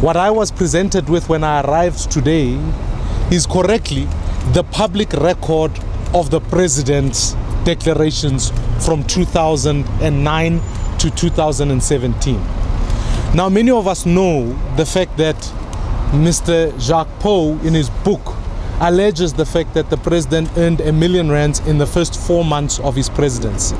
What I was presented with when I arrived today is correctly the public record of the president's declarations from 2009 to 2017. Now, many of us know the fact that Mr. Jacques Pauw, in his book, alleges the fact that the president earned a million rands in the first four months of his presidency.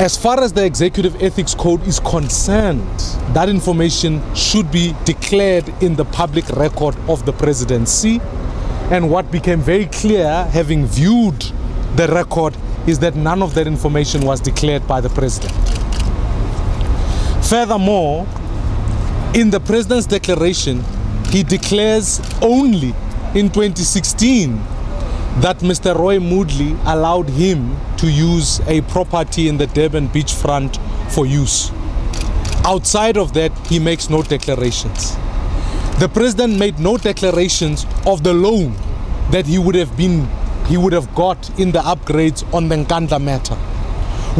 As far as the Executive Ethics Code is concerned, that information should be declared in the public record of the presidency. And what became very clear, having viewed the record, is that none of that information was declared by the president. Furthermore, in the president's declaration, he declares only in 2016 that Mr. Roy Moodley allowed him to use a property in the Durban beachfront for use. Outside of that, he makes no declarations. The president made no declarations of the loan that he would have been he would have got in the upgrades on the Nkandla matter,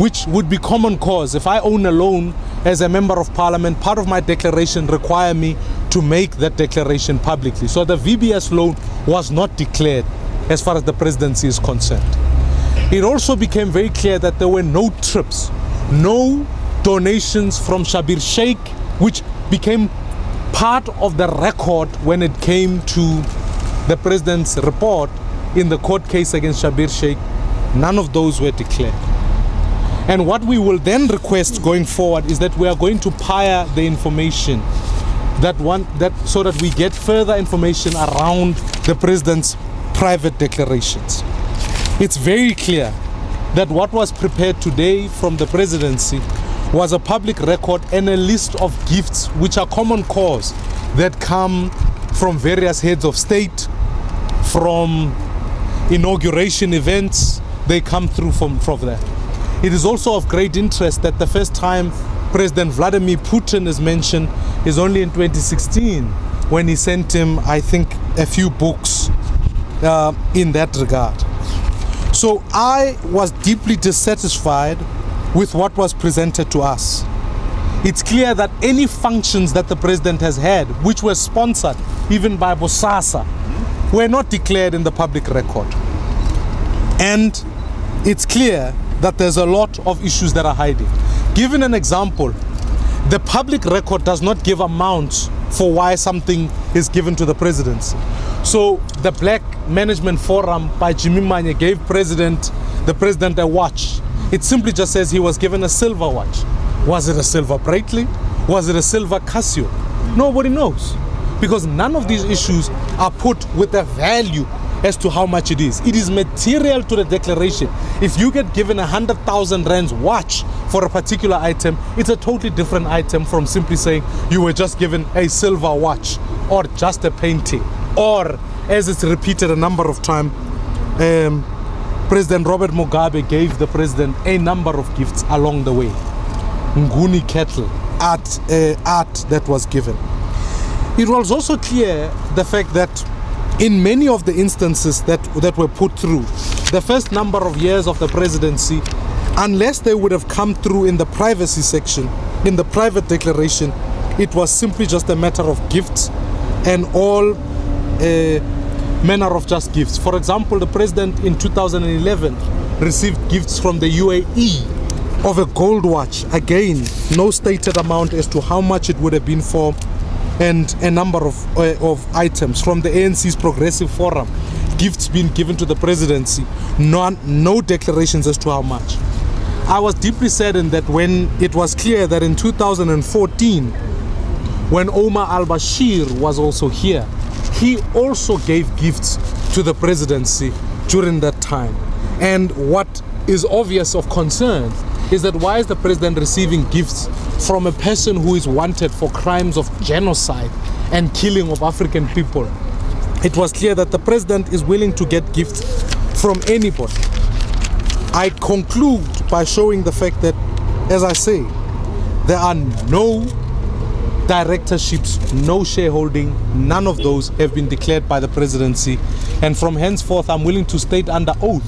which would be common cause. If I own a loan as a member of parliament, part of my declaration require me to make that declaration publicly. So the VBS loan was not declared as far as the presidency is concerned. It also became very clear that there were no trips, no donations from Schabir Shaik, which became part of the record when it came to the president's report in the court case against Schabir Shaik. none of those were declared. And what we will then request going forward is that we are going to PAIA the information that one that so that we get further information around the president's private declarations. It's very clear that what was prepared today from the presidency was a public record and a list of gifts which are common cause that come from various heads of state, from inauguration events, they come through from, from there. It is also of great interest that the first time President Vladimir Putin is mentioned is only in 2016 when he sent him, I think, a few books uh, in that regard. So I was deeply dissatisfied with what was presented to us. It's clear that any functions that the president has had, which were sponsored even by Bosasa, were not declared in the public record. And it's clear that there's a lot of issues that are hiding. Given an example, the public record does not give amounts for why something is given to the presidency. So the Black Management Forum by Jimmy Manyi gave president the president a watch. It simply just says he was given a silver watch. Was it a silver Breitling? Was it a silver Casio? Nobody knows because none of these issues are put with a value as to how much it is. It is material to the declaration. If you get given a hundred thousand rands watch for a particular item, it's a totally different item from simply saying you were just given a silver watch or just a painting or as it's repeated a number of times um, President Robert Mugabe gave the president a number of gifts along the way. Nguni cattle, art, uh, art that was given. It was also clear the fact that in many of the instances that, that were put through, the first number of years of the presidency, unless they would have come through in the privacy section, in the private declaration, it was simply just a matter of gifts and all uh, manner of just gifts. For example, the president in 2011 received gifts from the UAE of a gold watch. Again, no stated amount as to how much it would have been for and a number of, uh, of items from the ANC's Progressive Forum. Gifts being given to the presidency, non, no declarations as to how much. I was deeply saddened that when it was clear that in 2014, when Omar al Bashir was also here, he also gave gifts to the presidency during that time. And what is obvious of concern is that why is the president receiving gifts from a person who is wanted for crimes of genocide and killing of African people? It was clear that the president is willing to get gifts from anybody. I conclude by showing the fact that, as I say, there are no directorships, no shareholding, none of those have been declared by the presidency. And from henceforth, I'm willing to state under oath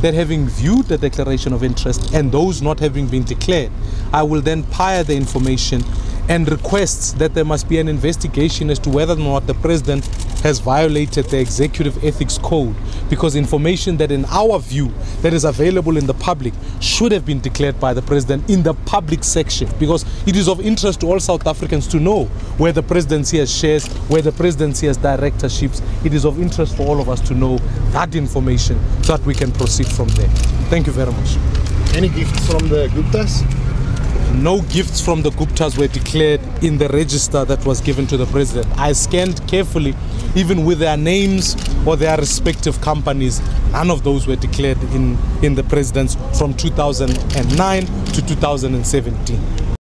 that having viewed the declaration of interest and those not having been declared, I will then PAIA the information and requests that there must be an investigation as to whether or not the president has violated the executive ethics code because information that in our view that is available in the public should have been declared by the president in the public section because it is of interest to all South Africans to know where the presidency has shares, where the presidency has directorships. It is of interest for all of us to know that information so that we can proceed from there. Thank you very much. Any gifts from the Guptas? No gifts from the Guptas were declared in the register that was given to the president. I scanned carefully, even with their names or their respective companies, none of those were declared in, in the president's from 2009 to 2017.